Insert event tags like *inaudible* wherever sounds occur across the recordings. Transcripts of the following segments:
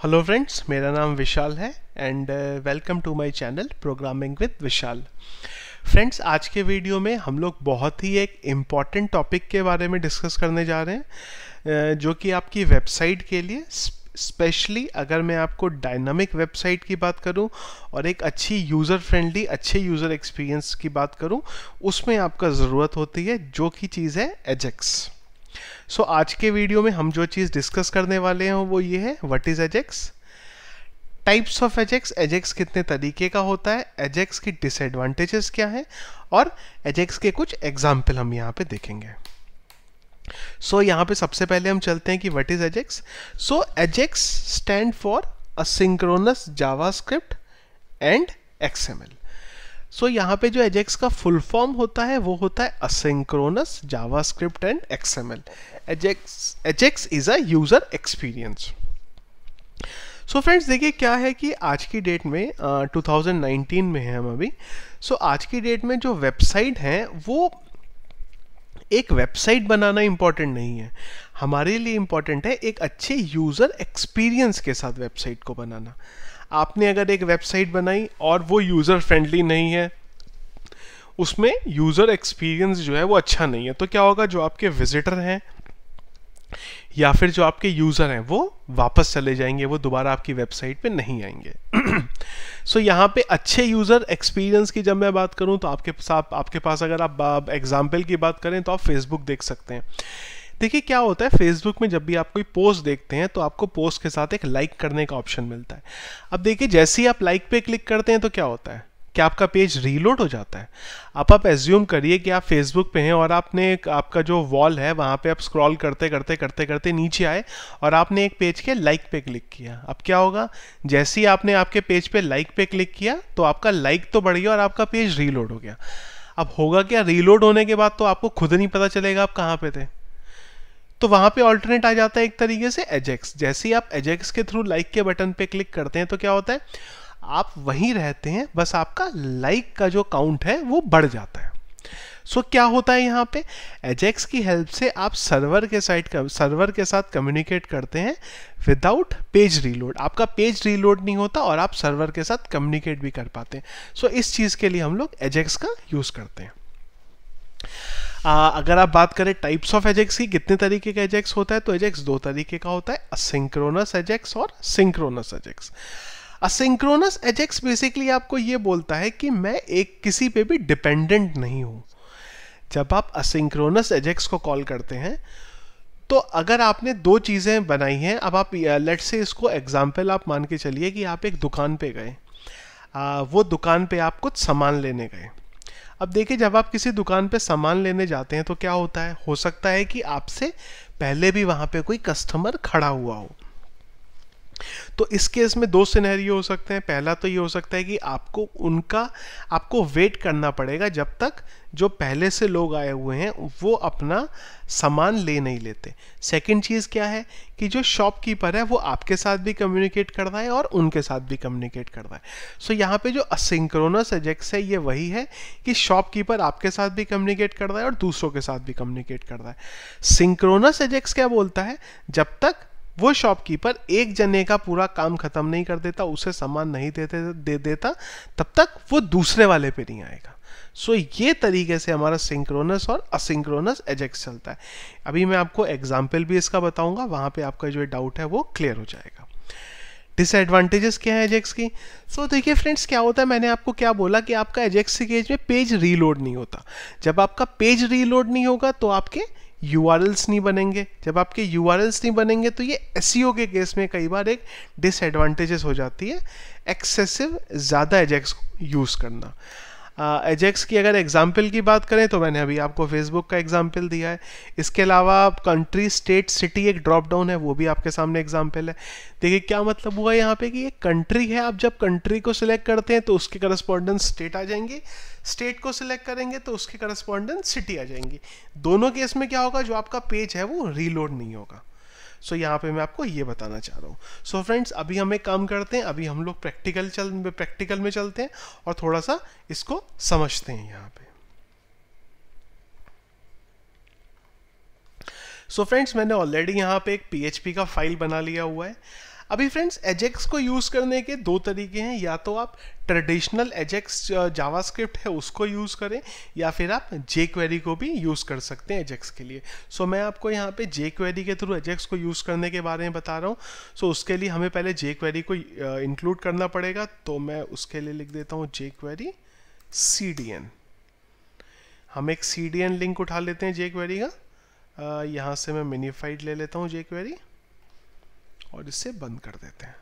Hello friends मेरा नाम विशाल है and welcome to my channel programming with Vishal friends आज के वीडियो में हम लोग बहुत ही एक इंपॉर्टेंट टॉपिक के बारे में डिस्कस करने जा रहे हैं uh, जो कि आपकी वेबसाइट के लिए स्पेशली अगर मैं आपको डायनामिक वेबसाइट की बात करूँ और एक अच्छी यूज़र फ्रेंडली अच्छे यूज़र एक्सपीरियंस की बात करूँ उसमें आपका ज़रूरत होती है जो कि चीज़ है एजेक्स सो so, आज के वीडियो में हम जो चीज़ डिस्कस करने वाले हैं वो ये है what is AJAX types of AJAX AJAX कितने तरीके का होता है एजेक्स की डिसएडवांटेजेस क्या है और एजेक्स के कुछ एग्ज़ाम्पल हम यहाँ पे देखेंगे। सो so, यहाँ पे सबसे पहले हम चलते हैं कि what is AJAX so AJAX stand for asynchronous JavaScript and XML so so, यहाँ पे जो एजेक्स का फुल फॉर्म होता है वो होता है asynchronous JavaScript and XML AJAX AJAX is a user experience so friends देखिए क्या है कि आज की डेट में uh, 2019 में है हम अभी। सो so, आज की डेट में जो वेबसाइट हैं वो एक वेबसाइट बनाना इंपॉर्टेंट नहीं है। हमारे लिए इंपॉर्टेंट है एक अच्छे यूज़र एक्सपीरियंस के साथ वेबसाइट को बनाना। आपने अगर एक वेबसाइट बनाई और वो यूज़र फ्रेंडली नहीं है उसमें यूज़र एक्सपीरियंस जो है वो अच्छा नहीं है तो क्या होगा जो आपके विजिटर हैं या फिर जो आपके यूज़र हैं वो वापस चले जाएँगे वो दोबारा आपकी वेबसाइट पे नहीं आएँगे। सो *clears throat* so, यहाँ पे अच्छे यूज़र एक्सपीरियंस की जब मैं बात करूँ तो आपके पास आपके पास अगर आप एग्ज़ाम्पल की बात करें तो आप फेसबुक देख सकते हैं। देखिए क्या होता है फेसबुक में जब भी आप कोई पोस्ट देखते हैं तो आपको पोस्ट के साथ एक लाइक करने का ऑप्शन मिलता है। अब देखिए, जैसे ही आप लाइक पे क्लिक करते हैं तो क्या होता है? कि आपका पेज रीलोड हो जाता है। अब आप एज्यूम करिए कि आप फेसबुक पे हैं और आपने आपका जो वॉल है, वहाँ पे आप स्क्रॉल करते करते करते करते नीचे आए और आपने एक पेज के लाइक पे क्लिक किया। अब क्या होगा? जैसे ही आपने आपके पेज पे लाइक पे क्लिक किया तो आपका लाइक तो बढ़ गया और आपका पेज रीलोड हो गया। अब होगा क्या? रीलोड होने के बाद तो आपको खुद नहीं पता चलेगा आप कहाँ पे थे। तो वहाँ पे ऑल्टरनेट आ जाता है एक तरीके से एजेक्स जैसे ही आप एजेक्स के थ्रू लाइक के बटन पे क्लिक करते हैं तो क्या होता है? आप वहीं रहते हैं बस आपका लाइक का जो काउंट है वो बढ़ जाता है। सो so, क्या होता है यहाँ पे? एजेक्स की हेल्प से आप सर्वर के साइड का सर्वर के साथ कम्युनिकेट करते हैं विदाउट पेज रीलोड आपका पेज रीलोड नहीं होता और आप सर्वर के साथ कम्युनिकेट भी कर पाते हैं। सो so, इस चीज़ के लिए हम लोग एजेक्स का यूज़ करते हैं। अगर आप बात करें टाइप्स ऑफ़ एजेक्स की कितने तरीके का एजेक्स होता है तो एजेक्स दो तरीके का होता है असिंक्रोनस एजेक्स और synchronous AJAX asynchronous AJAX basically आपको ये बोलता है कि मैं एक किसी पे भी डिपेंडेंट नहीं हूँ। जब आप असिंक्रोनस एजेक्स को कॉल करते हैं तो अगर आपने दो चीज़ें बनाई हैं अब आप लेट से इसको एग्ज़ाम्पल आप मान के चलिए कि आप एक दुकान पे गए। आ, वो दुकान पे आप कुछ सामान लेने गए। अब देखिए, जब आप किसी दुकान पे सामान लेने जाते हैं तो क्या होता है? हो सकता है कि आपसे पहले भी वहाँ पे कोई कस्टमर खड़ा हुआ हो। तो इस केस में दो सिनेरियो हो सकते हैं। पहला तो ये हो सकता है कि आपको उनका आपको वेट करना पड़ेगा जब तक जो पहले से लोग आए हुए हैं वो अपना सामान ले नहीं लेते। सेकंड चीज़ क्या है कि जो शॉपकीपर है वो आपके साथ भी कम्युनिकेट कर रहा है और उनके साथ भी कम्युनिकेट कर रहा है। सो so, यहाँ पे जो असिंक्रोनस एजेक्स है ये वही है कि शॉपकीपर आपके साथ भी कम्युनिकेट कर रहा है और दूसरों के साथ भी कम्युनिकेट कर रहा है। सिंक्रोनस एजेक्स क्या बोलता है? जब तक वो शॉपकीपर एक जने का पूरा काम खत्म नहीं कर देता उसे सामान नहीं देते दे देता तब तक वो दूसरे वाले पे नहीं आएगा। सो so, ये तरीके से हमारा सिंक्रोनस और असिंक्रोनस एजेक्स चलता है। अभी मैं आपको एग्ज़ाम्पल भी इसका बताऊँगा वहाँ पे आपका जो डाउट है वो क्लियर हो जाएगा। डिसएडवांटेजेस क्या है एजेक्स की? सो so, देखिए फ्रेंड्स क्या होता है? मैंने आपको क्या बोला कि आपका एजेक्स केज में पेज रीलोड नहीं होता। जब आपका पेज रीलोड नहीं होगा तो आपके यू नहीं बनेंगे। जब आपके यू नहीं बनेंगे तो ये एस e के केस में कई बार एक डिसएडवांटेजेस हो जाती है। एक्सेसिव ज़्यादा एजेक्स यूज़ करना। एजेक्स की अगर एग्ज़ाम्पल की बात करें तो मैंने अभी आपको फेसबुक का एग्ज़ाम्पल दिया है। इसके अलावा कंट्री स्टेट सिटी एक ड्रॉप डाउन है, वो भी आपके सामने एग्ज़ाम्पल है। देखिए, क्या मतलब हुआ यहाँ पे कि एक कंट्री है, आप जब कंट्री को सिलेक्ट करते हैं तो उसके करस्पॉन्डेंस स्टेट आ जाएँगे। स्टेट को सिलेक्ट करेंगे तो उसके करस्पॉन्डेंस सिटी आ जाएँगी। दोनों केस में क्या होगा, जो आपका पेज है वो रीलोड नहीं होगा। सो so, यहाँ पे मैं आपको ये बताना चाह रहा हूँ। सो फ्रेंड्स अभी हम एक काम करते हैं। अभी हम लोग प्रैक्टिकल चल प्रैक्टिकल में चलते हैं और थोड़ा सा इसको समझते हैं यहाँ पे। सो so, फ्रेंड्स मैंने ऑलरेडी यहाँ पे एक पीएचपी का फ़ाइल बना लिया हुआ है। अभी फ्रेंड्स एजेक्स को यूज़ करने के दो तरीके हैं। या तो आप ट्रेडिशनल एजेक्स जावास्क्रिप्ट है उसको यूज़ करें या फिर आप जे क्वेरी को भी यूज़ कर सकते हैं एजेक्स के लिए। सो so, मैं आपको यहाँ पे जे क्वेरी के थ्रू एजेक्स को यूज़ करने के बारे में बता रहा हूँ। सो so, उसके लिए हमें पहले जे क्वेरी को इंक्लूड करना पड़ेगा। तो मैं उसके लिए लिख देता हूँ jQuery C D N हम एक सी डी एन लिंक उठा लेते हैं जे क्वेरी का यहाँ से मैं मिनीफाइड ले लेता हूँ जे क्वेरी और इसे बंद कर देते हैं।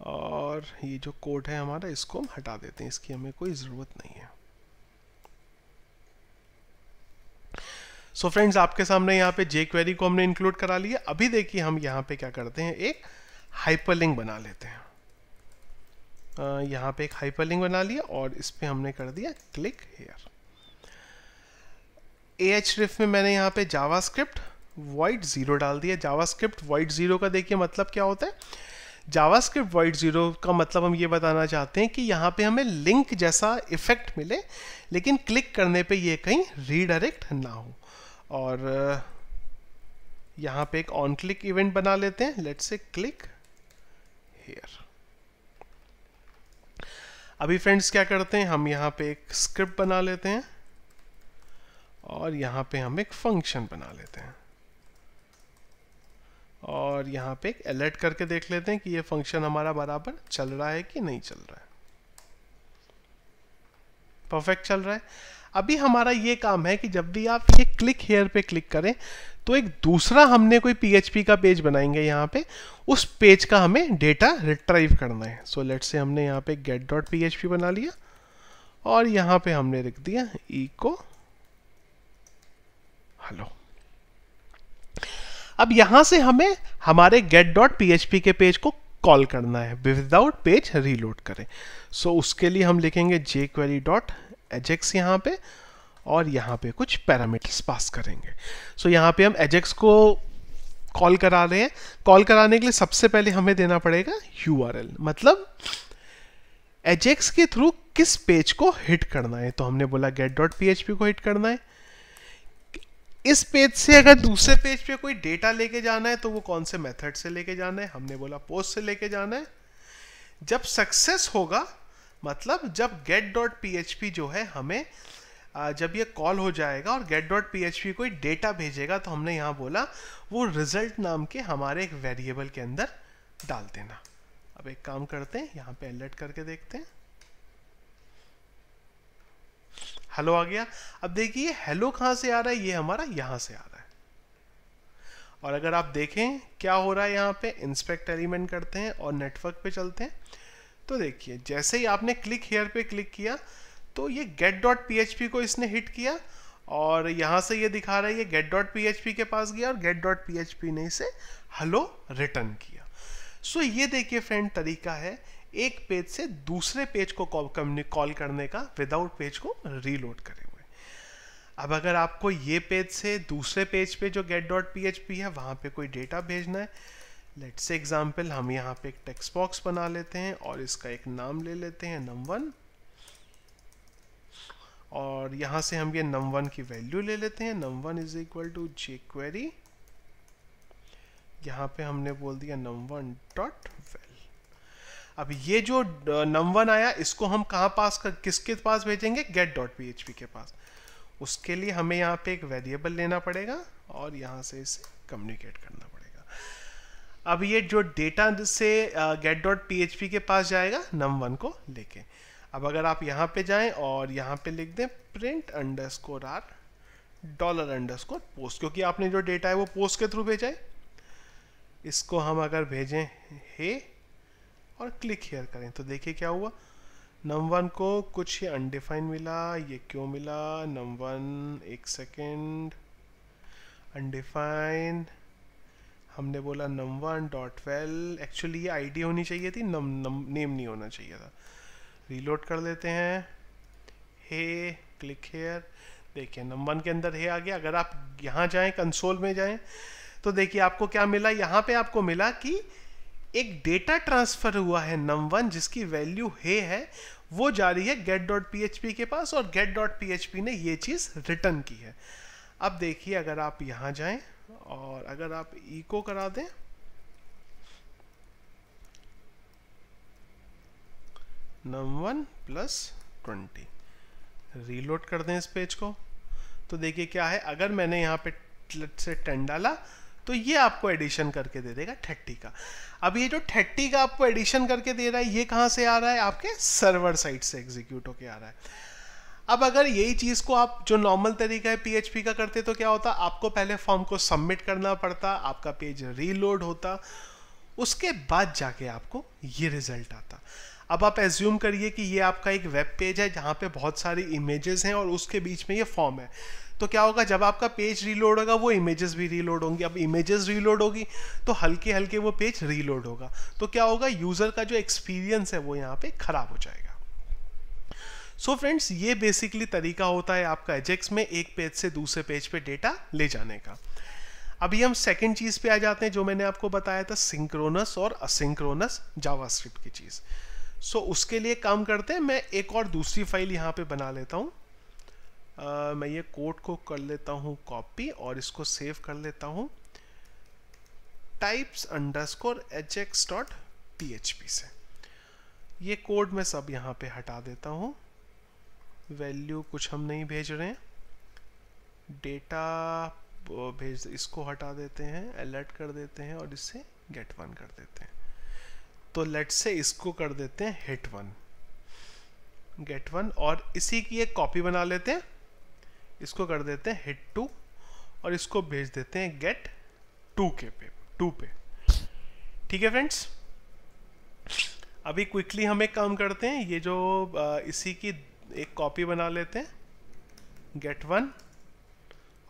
और ये जो कोड है हमारा, इसको हम हटा देते हैं। इसकी हमें कोई ज़रूरत नहीं है। सो so फ्रेंड्स आपके सामने यहाँ पे जे क्वेरी को हमने इंक्लूड करा लिया। अभी देखिए हम यहाँ पे क्या करते हैं, एक हाइपरलिंक बना लेते हैं। यहाँ पे एक हाइपरलिंक बना लिया और इस पर हमने कर दिया click here a href में मैंने यहाँ पे जावास्क्रिप्ट वाइट ज़ीरो डाल दिया। जावास्क्रिप्ट वाइट ज़ीरो का देखिए मतलब क्या होता है? जावास्क्रिप्ट वाइट ज़ीरो का मतलब हम ये बताना चाहते हैं कि यहाँ पे हमें लिंक जैसा इफ़ेक्ट मिले, लेकिन क्लिक करने पे ये कहीं रीडायरेक्ट ना हो। और, यहाँ पे एक ऑन क्लिक इवेंट बना लेते हैं। लेट से क्लिक हेयर अभी फ्रेंड्स क्या करते हैं? हम यहाँ पे एक स्क्रिप्ट बना लेते हैं और यहाँ पे हम एक फ़ंक्शन बना लेते हैं। और यहाँ पे अलर्ट करके देख लेते हैं कि ये फ़ंक्शन हमारा बराबर चल रहा है कि नहीं चल रहा है। परफेक्ट चल रहा है। अभी हमारा ये काम है कि जब भी आप ये क्लिक हेयर पे क्लिक करें तो एक दूसरा हमने कोई पीएचपी का पेज बनाएँगे यहाँ पे। उस पेज का हमें डेटा रिट्राइव करना है। सो लेट से हमने यहाँ पे गेट डॉट पीएचपी बना लिया और यहाँ पे हमने लिख दिया इको हेलो अब यहाँ से हमें हमारे गेट डॉट पी के पेज को कॉल करना है विदाउट पेज रीलोड करें। सो so, उसके लिए हम लिखेंगे जे क्वेरी डॉट एजेक्स यहाँ पे और यहाँ पे कुछ पैरामीटर्स पास करेंगे। सो so, यहाँ पे हम एजेक्स को कॉल करा रहे हैं। कॉल कराने के लिए सबसे पहले हमें देना पड़ेगा URL मतलब एजेक्स के थ्रू किस पेज को हिट करना है? तो हमने बोला गेट डॉट पी को हिट करना है। इस पेज से अगर दूसरे पेज पे कोई डेटा लेके जाना है तो वो कौन से मेथड से लेके जाना है? हमने बोला पोस्ट से लेके जाना है। जब सक्सेस होगा मतलब जब गेट डॉट पीएचपी जो है हमें जब ये कॉल हो जाएगा और गेट डॉट पीएचपी कोई डेटा भेजेगा तो हमने यहाँ बोला वो रिज़ल्ट नाम के हमारे एक वेरिएबल के अंदर डाल देना। अब एक काम करते हैं, यहाँ पे अलर्ट करके देखते हैं। हेलो आ गया। अब देखिए हेलो कहाँ से आ रहा है? ये हमारा यहाँ से आ रहा है। और अगर आप देखें क्या हो रहा है यहाँ पे? इंस्पेक्ट एलिमेंट करते हैं और नेटवर्क पे चलते हैं। तो देखिए जैसे ही आपने क्लिक हेयर पे क्लिक किया तो ये गेट डॉट पी को इसने हिट किया और यहाँ से ये दिखा रहा है ये गेट डॉट पीएचपी के पास गया और गेट डॉट पीएचपी ने इसे हेलो रिटर्न किया। सो so, ये देखिए फ्रेंड तरीका है। एक पेज से दूसरे पेज को कॉल करने का विदाउट पेज को रीलोड करे अब अगर आपको ये पेज से दूसरे पेज पे जो get dot P H P है, वहाँ पे कोई डेटा भेजना है लेट से एग्ज़ाम्पल हम यहाँ पे एक टेक्स्ट बॉक्स बना लेते हैं और इसका एक नाम ले लेते हैं नम वन और यहाँ से हम ये नम वन की वैल्यू ले लेते हैं num one is equal to jQuery यहाँ पे हमने बोल दिया नम वन डॉट वैल्यू अब ये जो नम वन आया, इसको हम कहाँ पास कर, किसके पास भेजेंगे? गेट डॉट पीएचपी के पास। उसके लिए हमें यहाँ पे एक वेरिएबल लेना पड़ेगा और यहाँ से इसे कम्युनिकेट करना पड़ेगा। अब ये जो डेटा से गेट डॉट पीएचपी के पास जाएगा, नम वन को लेके। अब अगर आप यहाँ पे जाएँ और यहाँ पे लिख दें print underscore R dollar underscore post क्योंकि आपने जो डेटा है वो पोस्ट के थ्रू भेजा है। इसको हम अगर भेजें, हे और क्लिक हेयर करें। तो देखिए क्या हुआ? नम वन को कुछ ही अनडिफाइन मिला, ये क्यों मिला? नम वन एक सेकेंड अनडिफाइन हमने बोला num one dot well actually ये आईडी होनी चाहिए थी नम नम नेम नहीं होना चाहिए था। रीलोड कर लेते हैं। हे क्लिक हेयर देखिए नम वन के अंदर हे आ गया। अगर आप यहाँ जाएँ कंसोल में जाएँ तो देखिए आपको क्या मिला? यहाँ पे आपको मिला कि एक डेटा ट्रांसफ़र हुआ है नम वन जिसकी वैल्यू हे है, वो जा रही है get dot P H P के पास और गेट डॉट पीएचपी ने ये चीज़ रिटर्न की है। अब देखिए, अगर आप यहाँ जाएँ और अगर आप इको करा दें num one plus twenty reload कर दें इस पेज को। तो देखिए क्या है, अगर मैंने यहाँ पे से टेन डाला तो ये आपको एडिशन करके दे देगा थर्टी का। अब ये जो थर्टी का आपको एडिशन करके दे रहा है, ये कहाँ से आ रहा है? आपके सर्वर साइड से एग्जीक्यूट होके आ रहा है। अब अगर यही चीज़ को आप, जो नॉर्मल तरीका है पीएचपी का करते तो क्या होता? आपको पहले फॉर्म को सबमिट करना पड़ता, आपका पेज रीलोड होता, उसके बाद जाके आपको ये रिज़ल्ट आता। अब आप एज्यूम करिए कि ये आपका एक वेब पेज है जहाँ पे बहुत सारी इमेजेस हैं और उसके बीच में ये फॉर्म है। तो क्या होगा? जब आपका पेज रीलोड होगा वो इमेजेस भी रीलोड होंगी। अब इमेजेस रीलोड होगी तो हल्के हल्के वो पेज रीलोड होगा। तो क्या होगा? यूज़र का जो एक्सपीरियंस है वो यहाँ पे ख़राब हो जाएगा। सो so फ्रेंड्स ये बेसिकली तरीका होता है आपका एजेक्स में एक पेज से दूसरे पेज पे डेटा ले जाने का। अभी हम सेकेंड चीज़ पे आ जाते हैं जो मैंने आपको बताया था सिंक्रोनस और असिंक्रोनस जावास्क्रिप्ट की चीज़। सो so, उसके लिए काम करते हैं मैं एक और दूसरी फ़ाइल यहाँ पे बना लेता हूँ। मैं ये कोड को कर लेता हूँ कॉपी और इसको सेव कर लेता हूँ। Types underscore H X dot P H P से। ये कोड मैं सब यहाँ पे हटा देता हूँ। वैल्यू कुछ हम नहीं भेज रहे हैं। डेटा भेज इसको हटा देते हैं, अलर्ट कर देते हैं और इससे गेट वन कर देते हैं। तो लेट से इसको कर देते हैं हिट वन। गेट वन और इसी की एक कॉपी बना लेते हैं। इसको कर देते हैं हिट टू और इसको भेज देते हैं गेट टू के पे टू पे। ठीक है फ्रेंड्स अभी क्विकली हम एक काम करते हैं, ये जो इसी की एक कॉपी बना लेते हैं गेट वन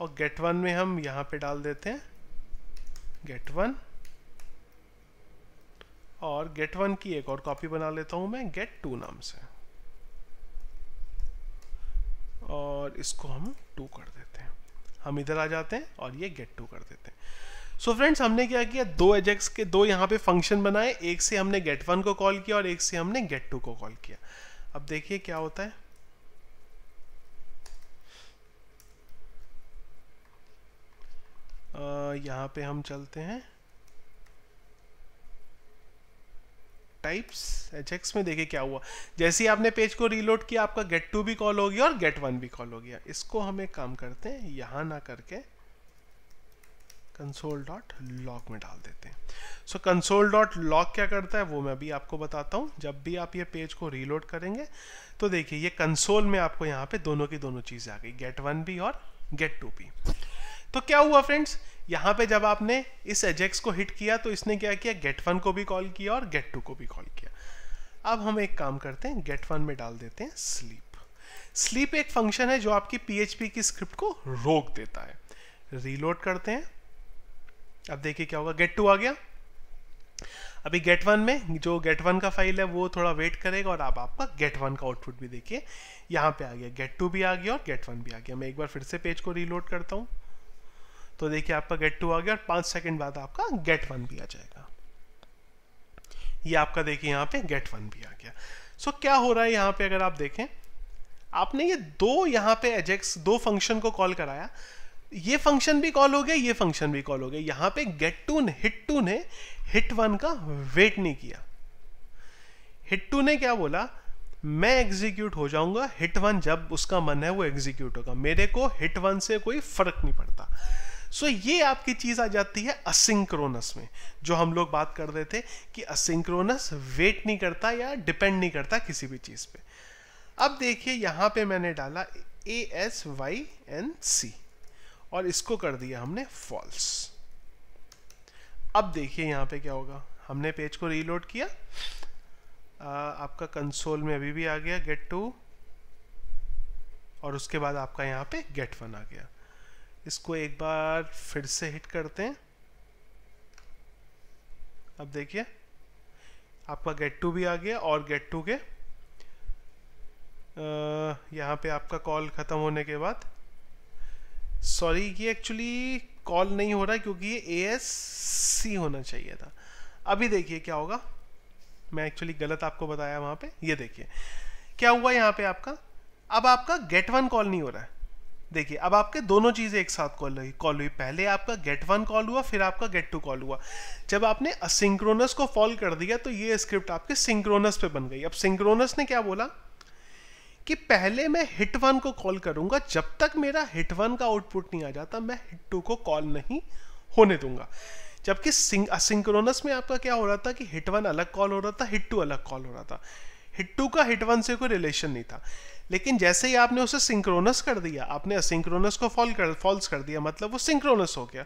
और गेट वन में हम यहाँ पे डाल देते हैं गेट वन और गेट वन की एक और कॉपी बना लेता हूँ मैं गेट टू नाम से। और इसको हम टू कर देते हैं। हम इधर आ जाते हैं और ये गेट टू कर देते हैं। सो so फ्रेंड्स हमने क्या किया? दो एजेक्स के, दो यहाँ पे फ़ंक्शन बनाए। एक से हमने गेट वन को कॉल किया और एक से हमने गेट टू को कॉल किया। अब देखिए क्या होता है। यहाँ पे हम चलते हैं। टाइप्स एच एक्स में देखिए क्या हुआ। जैसे ही आपने पेज को रीलोड किया, आपका गेट टू भी कॉल हो गया और गेट वन भी कॉल हो गया। इसको हम एक काम करते हैं, यहाँ ना करके कंसोल डॉट लॉग में डाल देते हैं। सो कंसोल डॉट लॉग क्या करता है, वो मैं भी आपको बताता हूँ। जब भी आप ये पेज को रीलोड करेंगे तो देखिए ये कंसोल में आपको यहाँ पे दोनों की दोनों चीज़ें आ गई गेट वन भी और गेट टू भी। तो क्या हुआ फ्रेंड्स यहाँ पे जब आपने इस एजेक्स को हिट किया तो इसने क्या किया? गेट वन को भी कॉल किया और गेट टू को भी कॉल किया। अब हम एक काम करते हैं गेट वन में डाल देते हैं स्लीप स्लीप एक फ़ंक्शन है जो आपकी पीएचपी की स्क्रिप्ट को रोक देता है। रीलोड करते हैं। अब देखिए क्या होगा गेट टू आ गया। अभी गेट वन में जो गेट वन का फ़ाइल है, वो थोड़ा वेट करेगा और आप आपका गेट वन का आउटपुट भी देखिए। यहाँ पे आ गया। गेट टू भी आ गया और गेट वन भी आ गया। मैं एक बार फिर से पेज को रीलोड करता हूँ। तो देखिए आपका गेट टू आ गया और पाँच सेकंड बाद आपका गेट वन भी आ जाएगा। ये आपका देखिए यहाँ पे गेट वन भी आ गया। सो so, क्या हो रहा है यहाँ पे अगर आप देखें आपने ये दो यहाँ पे एजेक्स दो फ़ंक्शन को कॉल कराया। ये फ़ंक्शन भी कॉल हो गया ये फ़ंक्शन भी कॉल हो गया। यहाँ पे गेट टू ने हिट टू ने हिट वन का वेट नहीं किया। हिट टू ने क्या बोला? मैं एग्जीक्यूट हो जाऊँगा हिट वन जब उसका मन है वो एग्जीक्यूट होगा। मेरे को हिट वन से कोई फ़र्क नहीं पड़ता। सो ये आपकी चीज़ आ जाती है असिंक्रोनस में जो हम लोग बात कर रहे थे कि असिंक्रोनस वेट नहीं करता या डिपेंड नहीं करता किसी भी चीज़ पे। अब देखिए यहाँ पे मैंने डाला A S Y N C और इसको कर दिया हमने फॉल्स अब देखिए यहाँ पे क्या होगा हमने पेज को रीलोड किया। आ, आपका कंसोल में अभी भी आ गया गेट टू और उसके बाद आपका यहाँ पे गेट वन आ गया। इसको एक बार फिर से हिट करते हैं। अब देखिए, आपका गेट टू भी आ गया और गेट टू के यहाँ पे आपका कॉल ख़त्म होने के बाद। सॉरी ये एक्चुअली कॉल नहीं हो रहा क्योंकि ये ए एस सी होना चाहिए था। अभी देखिए क्या होगा। मैं एक्चुअली गलत आपको बताया वहाँ पे। ये देखिए, क्या हुआ यहाँ पे आपका? अब आपका गेट वन कॉल नहीं हो रहा है। देखिए, अब आपके दोनों चीज़ें एक साथ कॉल हुई कॉल हुई। पहले आपका गेट वन कॉल हुआ, फिर आपका गेट टू कॉल हुआ। जब आपने असिंक्रोनस को फॉल कर दिया तो ये स्क्रिप्ट आपके सिंक्रोनस पे बन गई। अब सिंक्रोनस ने क्या बोला कि पहले मैं हिट वन को कॉल करूँगा, जब तक मेरा हिट वन का आउटपुट नहीं आ जाता, मैं हिट टू को कॉल नहीं होने दूँगा। जबकि असिंक्रोनस में आपका क्या हो रहा था कि हिट वन अलग कॉल हो रहा था हिट टू अलग कॉल हो रहा था। हिट टू का हिट वन से कोई रिलेशन नहीं था। लेकिन जैसे ही आपने उसे सिंक्रोनस कर दिया, आपने असिंक्रोनस को फॉल कर फॉल्स कर दिया मतलब वो सिंक्रोनस हो गया।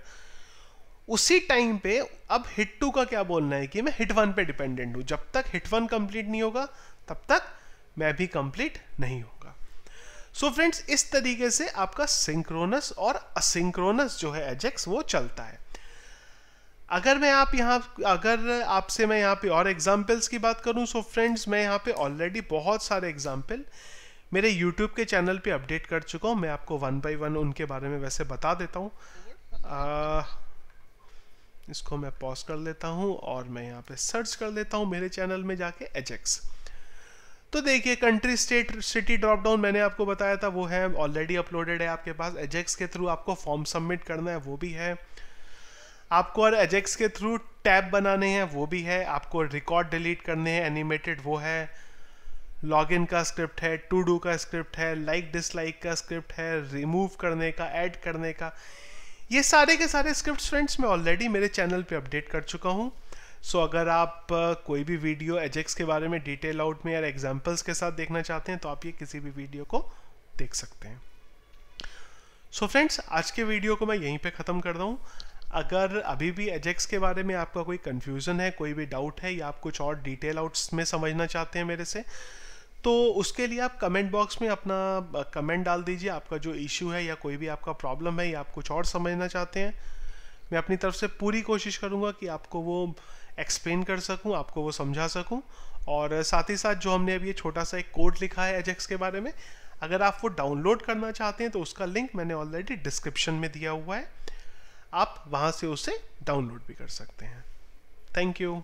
उसी टाइम पे अब हिट टू का क्या बोलना है कि मैं हिट वन पे डिपेंडेंट हूँ। जब तक हिट वन कंप्लीट नहीं होगा, तब तक मैं भी कंप्लीट नहीं होगा। सो so फ्रेंड्स इस तरीके से आपका सिंक्रोनस और असिंक्रोनस जो है एजेक्स वो चलता है। अगर मैं आप यहाँ, अगर आपसे मैं यहाँ पे और एग्जाम्पल्स की बात करूँ सो फ्रेंड्स मैं यहाँ पे ऑलरेडी बहुत सारे एग्ज़ाम्पल मेरे यूट्यूब के चैनल पे अपडेट कर चुका हूँ। मैं आपको वन बाय वन उनके बारे में वैसे बता देता हूँ। इसको मैं पॉज कर लेता हूँ और मैं यहाँ पे सर्च कर लेता हूँ मेरे चैनल में जाके एच तो देखिए country state city drop down मैंने आपको बताया था वो है ऑलरेडी अपलोडेड है आपके पास। एजेक्स के थ्रू आपको फॉर्म सबमिट करना है वो भी है। आपको और एजेक्स के थ्रू टैब बनाने हैं वो भी है। आपको रिकॉर्ड डिलीट करने हैं एनिमेटेड वो है। लॉगिन का स्क्रिप्ट है टू डू का स्क्रिप्ट है लाइक डिसलाइक का स्क्रिप्ट है रिमूव करने का ऐड करने का। ये सारे के सारे स्क्रिप्ट फ्रेंड्स मैं ऑलरेडी मेरे चैनल पे अपडेट कर चुका हूँ। सो so, अगर आप कोई भी वीडियो एजेक्स के बारे में डिटेल आउट में या एग्जाम्पल्स के साथ देखना चाहते हैं तो आप ये किसी भी वीडियो को देख सकते हैं। सो so फ्रेंड्स आज के वीडियो को मैं यहीं पे ख़त्म कर रहा हूँ। अगर अभी भी एजेक्स के बारे में आपका कोई कन्फ्यूज़न है कोई भी डाउट है या आप कुछ और डिटेल आउट्स में समझना चाहते हैं मेरे से तो उसके लिए आप कमेंट बॉक्स में अपना कमेंट डाल दीजिए। आपका जो इश्यू है या कोई भी आपका प्रॉब्लम है या आप कुछ और समझना चाहते हैं, मैं अपनी तरफ़ से पूरी कोशिश करूँगा कि आपको वो एक्सप्लेन कर सकूँ, आपको वो समझा सकूँ। और साथ ही साथ जो हमने अभी ये छोटा सा एक कोड लिखा है एजेक्स के बारे में, अगर आप वो डाउनलोड करना चाहते हैं तो उसका लिंक मैंने ऑलरेडी डिस्क्रिप्शन में दिया हुआ है। आप वहाँ से उसे डाउनलोड भी कर सकते हैं। Thank you